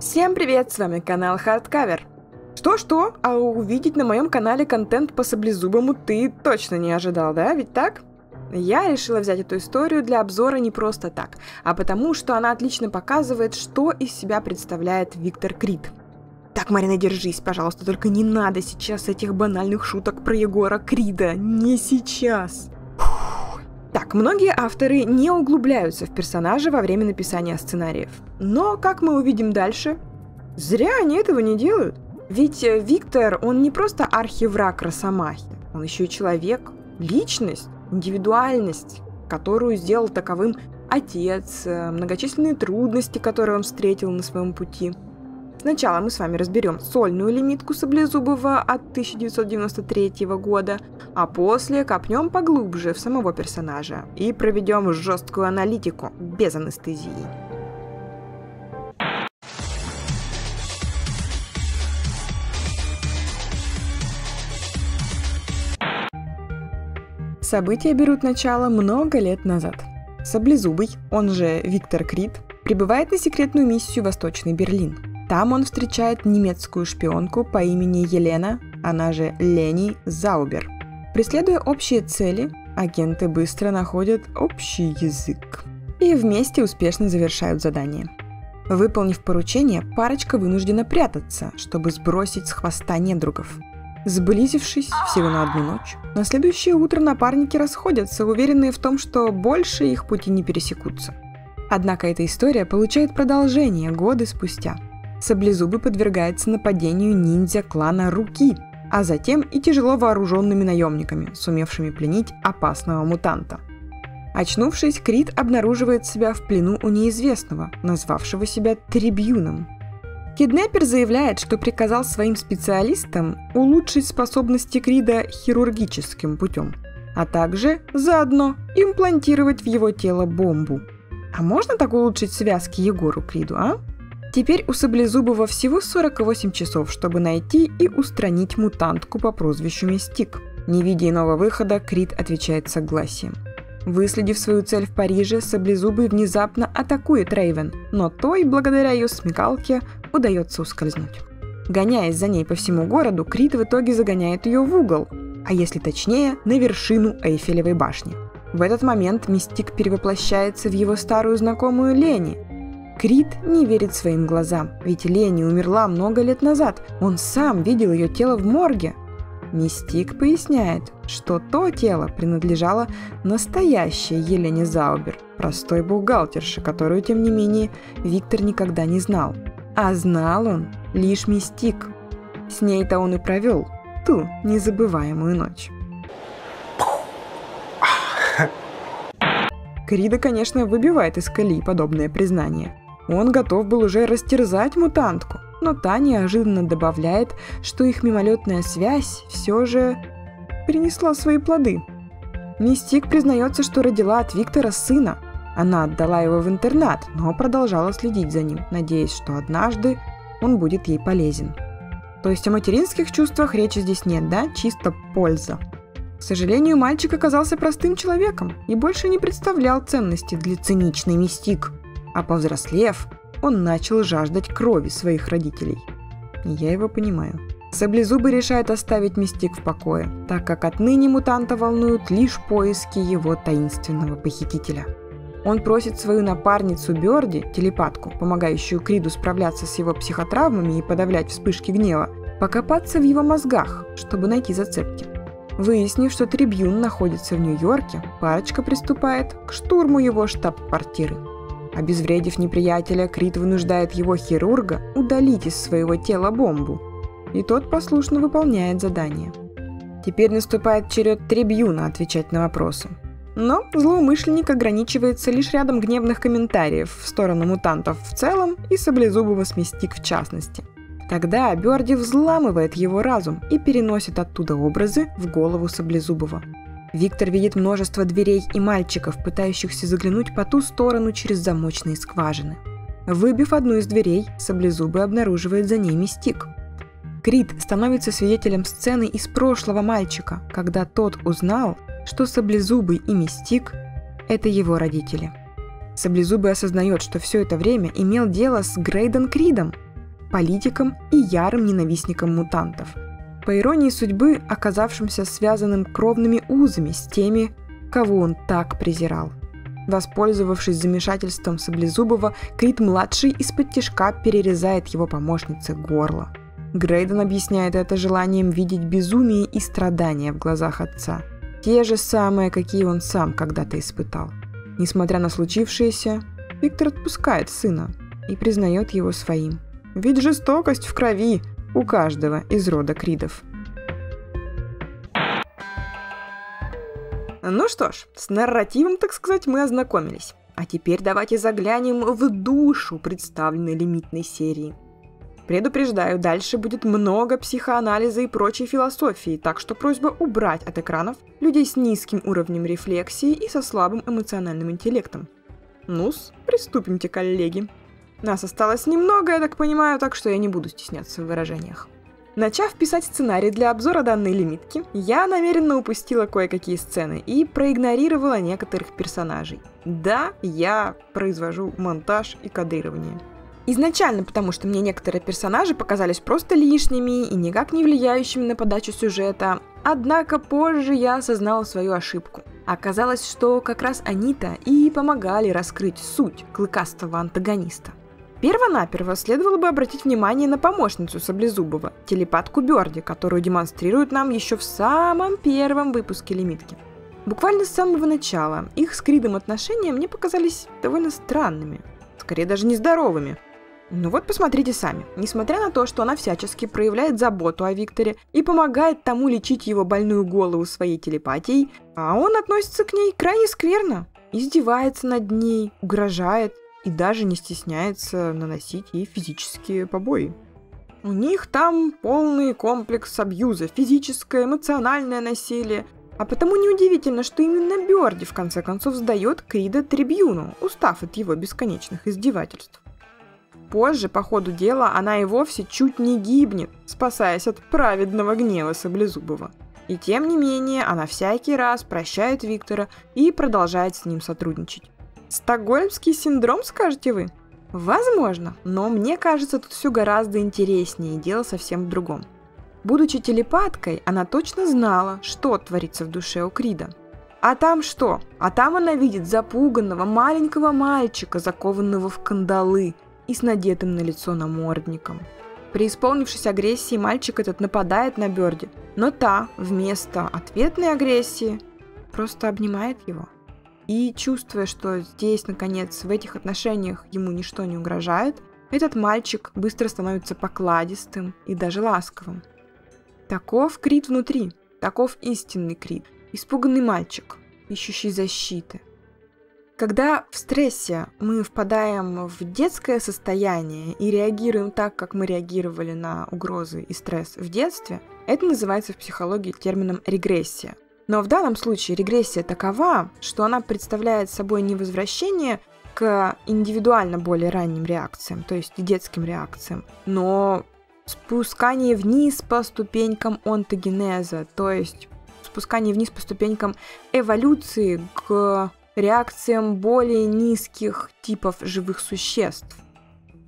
Всем привет, с вами канал Hardcover. Что-что, а увидеть на моем канале контент по саблезубому ты точно не ожидал, да? Ведь так? Я решила взять эту историю для обзора не просто так, а потому, что она отлично показывает, что из себя представляет Виктор Крид. Так, Марина, держись, пожалуйста, только не надо сейчас этих банальных шуток про Егора Крида. Не сейчас. Так, многие авторы не углубляются в персонажа во время написания сценариев. Но, как мы увидим дальше, зря они этого не делают. Ведь э, Виктор, он не просто архивраг Росомахи, он еще и человек, личность, индивидуальность, которую сделал таковым отец, э, многочисленные трудности, которые он встретил на своем пути – Сначала мы с вами разберем сольную лимитку Саблезубова от 1993 года, а после копнем поглубже в самого персонажа и проведем жесткую аналитику без анестезии. События берут начало много лет назад. Саблезубый, он же Виктор Крид, прибывает на секретную миссию «Восточный Берлин», там он встречает немецкую шпионку по имени Елена, она же Лени Заубер. Преследуя общие цели, агенты быстро находят общий язык и вместе успешно завершают задание. Выполнив поручение, парочка вынуждена прятаться, чтобы сбросить с хвоста недругов. Сблизившись всего на одну ночь, на следующее утро напарники расходятся, уверенные в том, что больше их пути не пересекутся. Однако эта история получает продолжение годы спустя – Саблезубый подвергается нападению ниндзя клана Руки, а затем и тяжело вооруженными наемниками, сумевшими пленить опасного мутанта. Очнувшись, Крит обнаруживает себя в плену у неизвестного, назвавшего себя Трибюном. Киднеппер заявляет, что приказал своим специалистам улучшить способности Крида хирургическим путем, а также заодно имплантировать в его тело бомбу. А можно так улучшить связки Егору Криду, а? Теперь у Саблезубова всего 48 часов, чтобы найти и устранить мутантку по прозвищу Мистик. Не видя иного выхода, Крит отвечает согласием. Выследив свою цель в Париже, Саблезубый внезапно атакует Рейвен, но той, благодаря ее смекалке, удается ускользнуть. Гоняясь за ней по всему городу, Крит в итоге загоняет ее в угол, а если точнее, на вершину Эйфелевой башни. В этот момент Мистик перевоплощается в его старую знакомую Лени, Крит не верит своим глазам, ведь Лени умерла много лет назад. Он сам видел ее тело в морге. Мистик поясняет, что то тело принадлежало настоящей Елене Заубер, простой бухгалтерше, которую, тем не менее, Виктор никогда не знал. А знал он лишь Мистик. С ней-то он и провел ту незабываемую ночь. Крида, конечно, выбивает из колеи подобное признание. Он готов был уже растерзать мутантку, но та неожиданно добавляет, что их мимолетная связь все же принесла свои плоды. Мистик признается, что родила от Виктора сына. Она отдала его в интернат, но продолжала следить за ним, надеясь, что однажды он будет ей полезен. То есть о материнских чувствах речи здесь нет, да? Чисто польза. К сожалению, мальчик оказался простым человеком и больше не представлял ценности для циничной мистик – а повзрослев, он начал жаждать крови своих родителей. Я его понимаю. Саблезубы решает оставить Мистик в покое, так как отныне мутанта волнуют лишь поиски его таинственного похитителя. Он просит свою напарницу Бёрди, телепатку, помогающую Криду справляться с его психотравмами и подавлять вспышки гнева, покопаться в его мозгах, чтобы найти зацепки. Выяснив, что Трибьюн находится в Нью-Йорке, парочка приступает к штурму его штаб-квартиры – Обезвредив неприятеля, Крит вынуждает его хирурга удалить из своего тела бомбу. И тот послушно выполняет задание. Теперь наступает черед Трибьюна отвечать на вопросы. Но злоумышленник ограничивается лишь рядом гневных комментариев в сторону мутантов в целом и саблезубого сместик в частности. Тогда Берди взламывает его разум и переносит оттуда образы в голову Саблезубова. Виктор видит множество дверей и мальчиков, пытающихся заглянуть по ту сторону через замочные скважины. Выбив одну из дверей, Саблезубый обнаруживает за ней мистик. Крит становится свидетелем сцены из прошлого мальчика, когда тот узнал, что Саблезубый и Мистик – это его родители. Саблезубый осознает, что все это время имел дело с Грейден Кридом, политиком и ярым ненавистником мутантов. По иронии судьбы, оказавшимся связанным кровными узами с теми, кого он так презирал. Воспользовавшись замешательством Саблезубова, Крит-младший из-под тяжка перерезает его помощнице горло. Грейден объясняет это желанием видеть безумие и страдания в глазах отца. Те же самые, какие он сам когда-то испытал. Несмотря на случившееся, Виктор отпускает сына и признает его своим. Ведь жестокость в крови у каждого из рода Кридов – Ну что ж, с нарративом, так сказать, мы ознакомились. А теперь давайте заглянем в душу представленной лимитной серии. Предупреждаю, дальше будет много психоанализа и прочей философии, так что просьба убрать от экранов людей с низким уровнем рефлексии и со слабым эмоциональным интеллектом. Ну-с, приступимте, коллеги. Нас осталось немного, я так понимаю, так что я не буду стесняться в выражениях. Начав писать сценарий для обзора данной лимитки, я намеренно упустила кое-какие сцены и проигнорировала некоторых персонажей. Да, я произвожу монтаж и кадрирование. Изначально потому, что мне некоторые персонажи показались просто лишними и никак не влияющими на подачу сюжета, однако позже я осознала свою ошибку. Оказалось, что как раз они-то и помогали раскрыть суть клыкастого антагониста. Первонаперво следовало бы обратить внимание на помощницу Саблезубова, телепатку Берди, которую демонстрируют нам еще в самом первом выпуске «Лимитки». Буквально с самого начала их с Кридом отношения мне показались довольно странными, скорее даже нездоровыми. Ну вот посмотрите сами. Несмотря на то, что она всячески проявляет заботу о Викторе и помогает тому лечить его больную голову своей телепатией, а он относится к ней крайне скверно, издевается над ней, угрожает, и даже не стесняется наносить ей физические побои. У них там полный комплекс абьюза, физическое, эмоциональное насилие, а потому неудивительно, что именно Бёрди в конце концов сдает Крида Трибьюну, устав от его бесконечных издевательств. Позже, по ходу дела, она и вовсе чуть не гибнет, спасаясь от праведного гнева Саблезубова. И тем не менее, она всякий раз прощает Виктора и продолжает с ним сотрудничать. Стокгольмский синдром, скажете вы? Возможно, но мне кажется, тут все гораздо интереснее, и дело совсем в другом. Будучи телепаткой, она точно знала, что творится в душе у Крида. А там что? А там она видит запуганного маленького мальчика, закованного в кандалы и с надетым на лицо намордником. При исполнившись агрессии, мальчик этот нападает на Берди, но та, вместо ответной агрессии, просто обнимает его. И чувствуя, что здесь, наконец, в этих отношениях ему ничто не угрожает, этот мальчик быстро становится покладистым и даже ласковым. Таков Крит внутри, таков истинный Крит, испуганный мальчик, ищущий защиты. Когда в стрессе мы впадаем в детское состояние и реагируем так, как мы реагировали на угрозы и стресс в детстве, это называется в психологии термином регрессия – но в данном случае регрессия такова, что она представляет собой не возвращение к индивидуально более ранним реакциям, то есть детским реакциям, но спускание вниз по ступенькам онтогенеза, то есть спускание вниз по ступенькам эволюции к реакциям более низких типов живых существ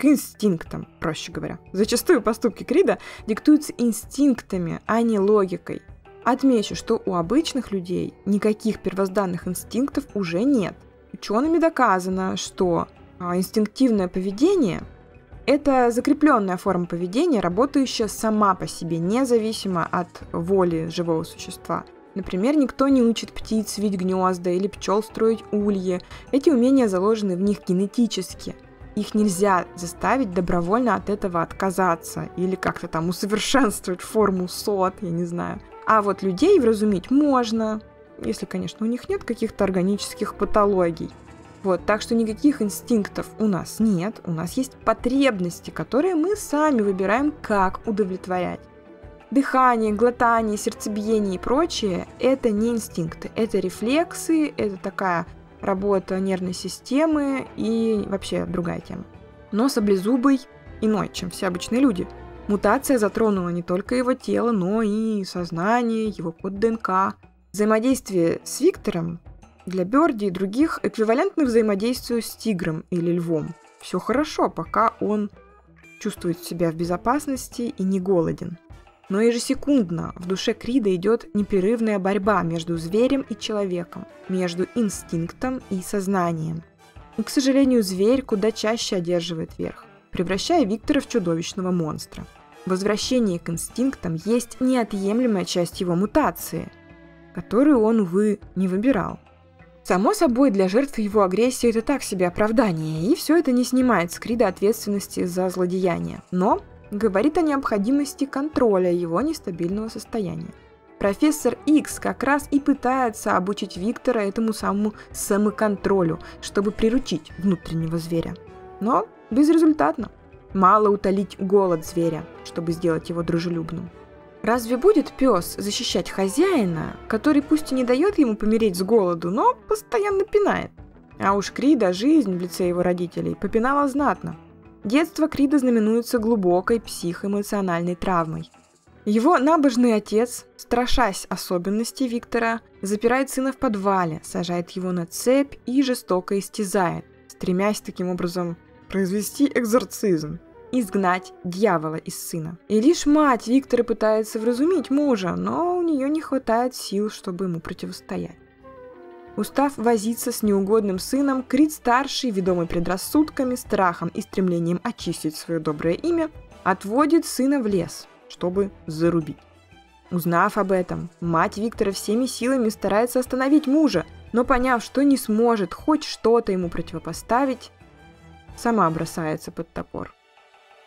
к инстинктам, проще говоря. Зачастую поступки Крида диктуются инстинктами, а не логикой. Отмечу, что у обычных людей никаких первозданных инстинктов уже нет. Учеными доказано, что а, инстинктивное поведение – это закрепленная форма поведения, работающая сама по себе, независимо от воли живого существа. Например, никто не учит птиц вить гнезда или пчел строить ульи. Эти умения заложены в них генетически. Их нельзя заставить добровольно от этого отказаться или как-то там усовершенствовать форму сот, я не знаю. А вот людей вразумить можно, если, конечно, у них нет каких-то органических патологий. Вот, так что никаких инстинктов у нас нет, у нас есть потребности, которые мы сами выбираем, как удовлетворять. Дыхание, глотание, сердцебиение и прочее – это не инстинкты, это рефлексы, это такая работа нервной системы и вообще другая тема. Но саблезубый иной, чем все обычные люди – Мутация затронула не только его тело, но и сознание, его код ДНК. Взаимодействие с Виктором для Берди и других эквивалентно взаимодействию с тигром или львом. Все хорошо, пока он чувствует себя в безопасности и не голоден. Но ежесекундно в душе Крида идет непрерывная борьба между зверем и человеком, между инстинктом и сознанием. И, к сожалению, зверь куда чаще одерживает верх, превращая Виктора в чудовищного монстра. Возвращение к инстинктам есть неотъемлемая часть его мутации, которую он, увы, не выбирал. Само собой, для жертвы его агрессии это так себе оправдание, и все это не снимает с Крида ответственности за злодеяние, но говорит о необходимости контроля его нестабильного состояния. Профессор Икс как раз и пытается обучить Виктора этому самому самоконтролю, чтобы приручить внутреннего зверя. Но безрезультатно. Мало утолить голод зверя, чтобы сделать его дружелюбным. Разве будет пес защищать хозяина, который пусть и не дает ему помереть с голоду, но постоянно пинает? А уж Крида жизнь в лице его родителей попинала знатно. Детство Крида знаменуется глубокой психоэмоциональной травмой. Его набожный отец, страшась особенностей Виктора, запирает сына в подвале, сажает его на цепь и жестоко истязает, стремясь таким образом произвести экзорцизм изгнать дьявола из сына. И лишь мать Виктора пытается вразумить мужа, но у нее не хватает сил, чтобы ему противостоять. Устав возиться с неугодным сыном, Крит-старший, ведомый предрассудками, страхом и стремлением очистить свое доброе имя, отводит сына в лес, чтобы зарубить. Узнав об этом, мать Виктора всеми силами старается остановить мужа, но поняв, что не сможет хоть что-то ему противопоставить, сама бросается под топор.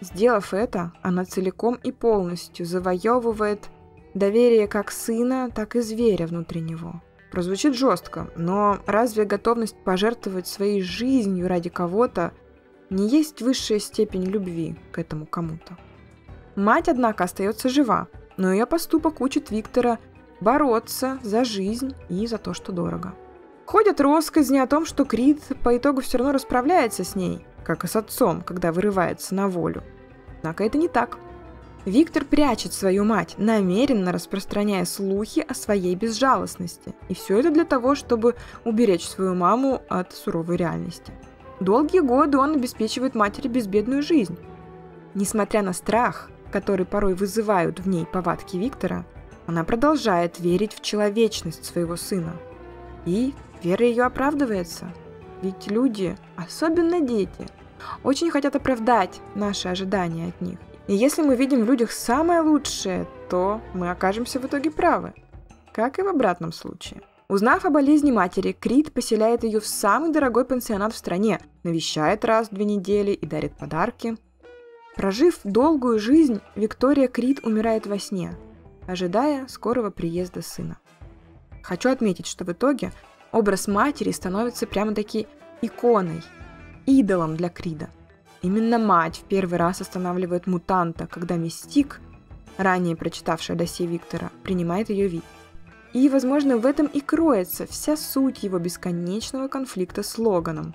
Сделав это, она целиком и полностью завоевывает доверие как сына, так и зверя внутри него. Прозвучит жестко, но разве готовность пожертвовать своей жизнью ради кого-то не есть высшая степень любви к этому кому-то? Мать, однако, остается жива, но ее поступок учит Виктора бороться за жизнь и за то, что дорого. Ходят россказни о том, что Крит по итогу все равно расправляется с ней, как и с отцом, когда вырывается на волю. Однако это не так. Виктор прячет свою мать, намеренно распространяя слухи о своей безжалостности. И все это для того, чтобы уберечь свою маму от суровой реальности. Долгие годы он обеспечивает матери безбедную жизнь. Несмотря на страх, который порой вызывают в ней повадки Виктора, она продолжает верить в человечность своего сына. И вера ее оправдывается. Ведь люди, особенно дети – очень хотят оправдать наши ожидания от них. И если мы видим в людях самое лучшее, то мы окажемся в итоге правы. Как и в обратном случае. Узнав о болезни матери, Крит поселяет ее в самый дорогой пансионат в стране, навещает раз в две недели и дарит подарки. Прожив долгую жизнь, Виктория Крит умирает во сне, ожидая скорого приезда сына. Хочу отметить, что в итоге образ матери становится прямо-таки иконой идолом для Крида. Именно мать в первый раз останавливает мутанта, когда Мистик, ранее прочитавшая досье Виктора, принимает ее вид. И, возможно, в этом и кроется вся суть его бесконечного конфликта с Логаном.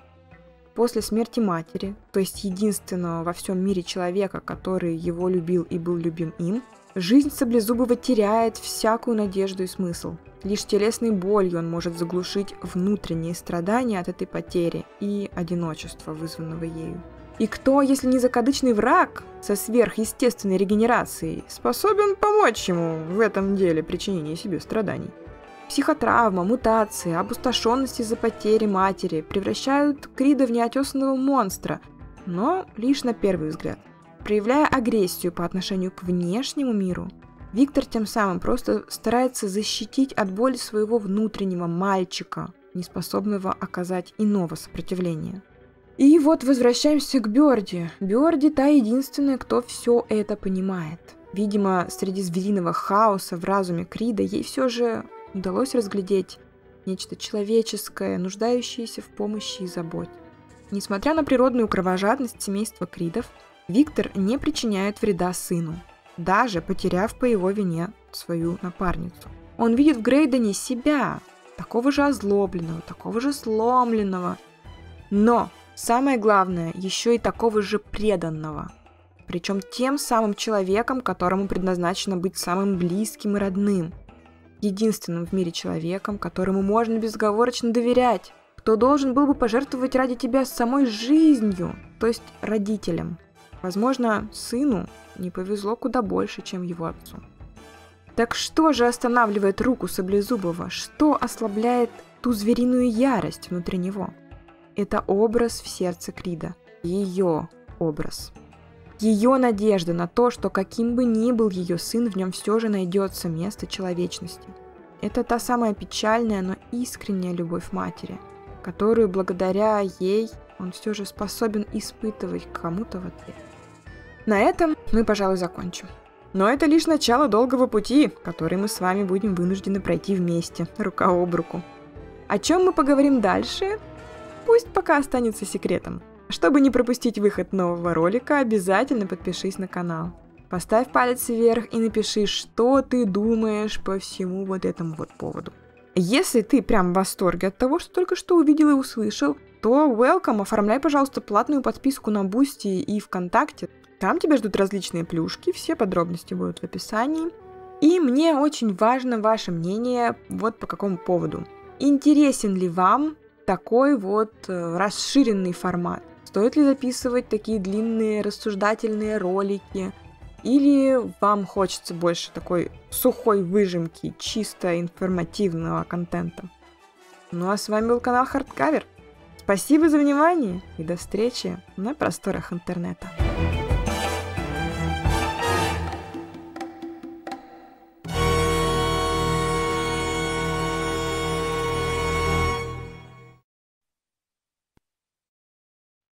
После смерти матери, то есть единственного во всем мире человека, который его любил и был любим им, жизнь Саблезубова теряет всякую надежду и смысл – Лишь телесной болью он может заглушить внутренние страдания от этой потери и одиночества, вызванного ею. И кто, если не закадычный враг со сверхъестественной регенерацией, способен помочь ему в этом деле причинения себе страданий? Психотравма, мутации, опустошенность из-за потери матери превращают Крида в неотесанного монстра, но лишь на первый взгляд. Проявляя агрессию по отношению к внешнему миру, Виктор тем самым просто старается защитить от боли своего внутреннего мальчика, неспособного оказать иного сопротивления. И вот возвращаемся к Бёрди. Бёрди та единственная, кто все это понимает. Видимо, среди звериного хаоса в разуме Крида ей все же удалось разглядеть нечто человеческое, нуждающееся в помощи и заботе. Несмотря на природную кровожадность семейства Кридов, Виктор не причиняет вреда сыну, даже потеряв по его вине свою напарницу. Он видит в Грейдене себя, такого же озлобленного, такого же сломленного, но самое главное, еще и такого же преданного. Причем тем самым человеком, которому предназначено быть самым близким и родным. Единственным в мире человеком, которому можно безговорочно доверять, кто должен был бы пожертвовать ради тебя самой жизнью, то есть родителям. Возможно, сыну не повезло куда больше, чем его отцу. Так что же останавливает руку Саблезубова? Что ослабляет ту звериную ярость внутри него? Это образ в сердце Крида. Ее образ. Ее надежда на то, что каким бы ни был ее сын, в нем все же найдется место человечности. Это та самая печальная, но искренняя любовь матери, которую благодаря ей он все же способен испытывать кому-то в ответ. На этом мы, пожалуй, закончим. Но это лишь начало долгого пути, который мы с вами будем вынуждены пройти вместе, рука об руку. О чем мы поговорим дальше, пусть пока останется секретом. Чтобы не пропустить выход нового ролика, обязательно подпишись на канал. Поставь палец вверх и напиши, что ты думаешь по всему вот этому вот поводу. Если ты прям в восторге от того, что только что увидел и услышал, то welcome, оформляй, пожалуйста, платную подписку на Boosty и ВКонтакте. Там тебя ждут различные плюшки, все подробности будут в описании. И мне очень важно ваше мнение вот по какому поводу. Интересен ли вам такой вот э, расширенный формат? Стоит ли записывать такие длинные рассуждательные ролики? Или вам хочется больше такой сухой выжимки, чисто информативного контента? Ну а с вами был канал Hardcover. Спасибо за внимание и до встречи на просторах интернета.